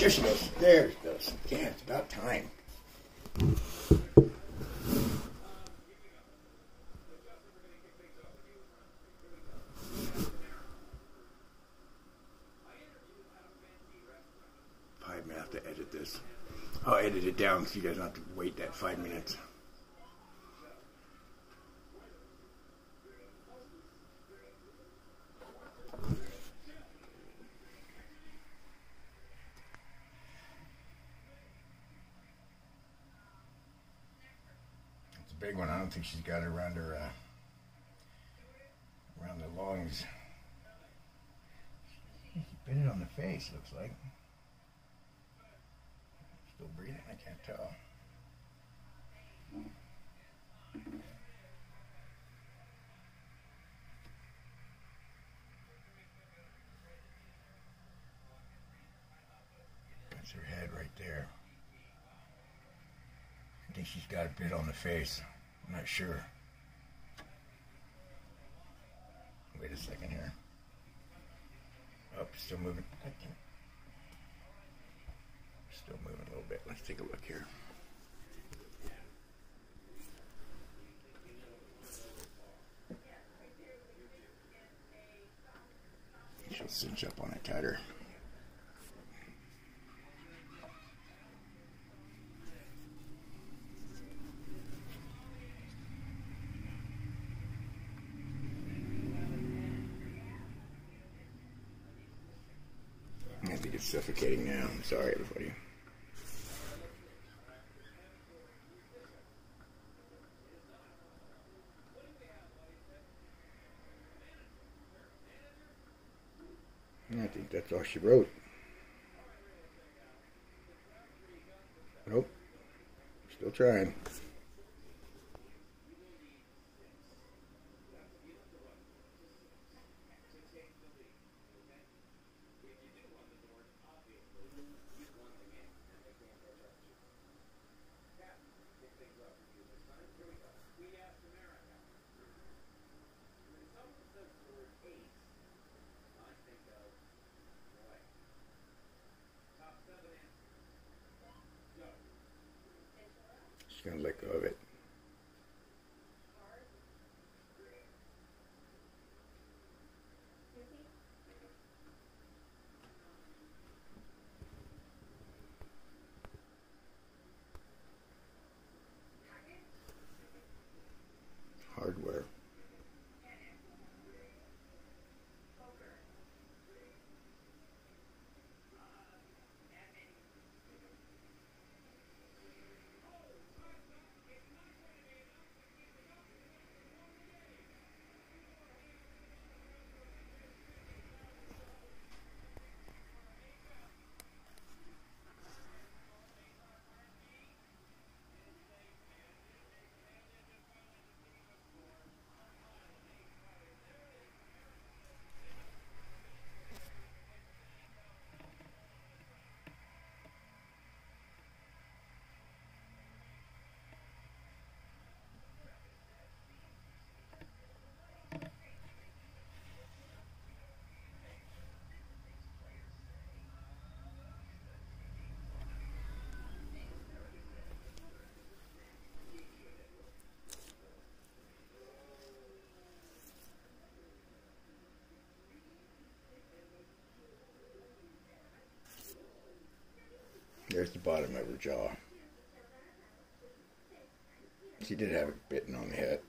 There she goes. There she goes. Yeah, it's about time. Five minutes to edit this. I'll edit it down so you guys don't have to wait that five minutes. Big one. I don't think she's got it around her uh, around the lungs. She bit it on the face. Looks like. Still breathing. I can't tell. That's her head right there. I think she's got a bit on the face. I'm not sure. Wait a second here. Oh, still moving. Still moving a little bit. Let's take a look here. She'll cinch up on it tighter. Suffocating now. I'm sorry, everybody. I think that's all she wrote. Nope. Still trying. Just gonna let go of it. Hardware. There's the bottom of her jaw. She did have it bitten on the head.